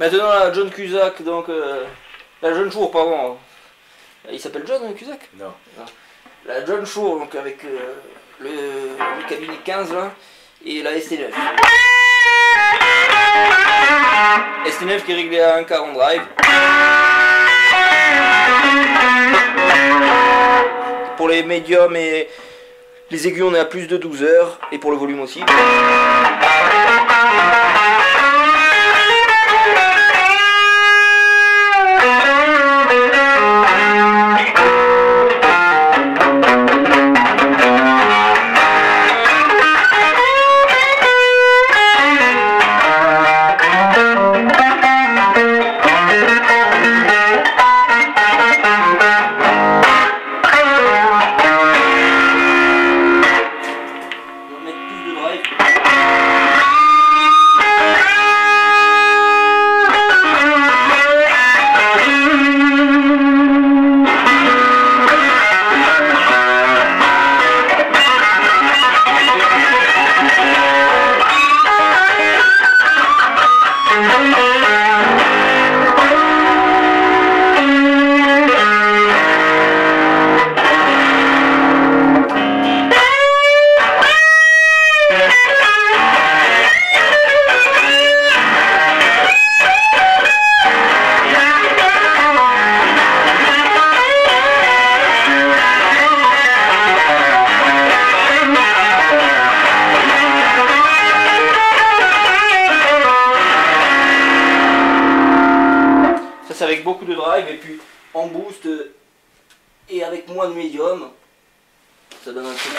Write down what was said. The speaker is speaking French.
Maintenant, la John Cusack, donc. euh, la John Shore, pardon. Il s'appelle John euh, Cusack? Non. La John Shore, donc avec euh, le, le cabinet 15 là, et la ST9. ST9 qui est réglée à 1,40 drive. Pour les médiums et les aigus, on est à plus de 12 heures, et pour le volume aussi. Avec beaucoup de drive et puis en boost euh, et avec moins de médium. Ça donne un truc.